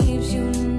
leaves you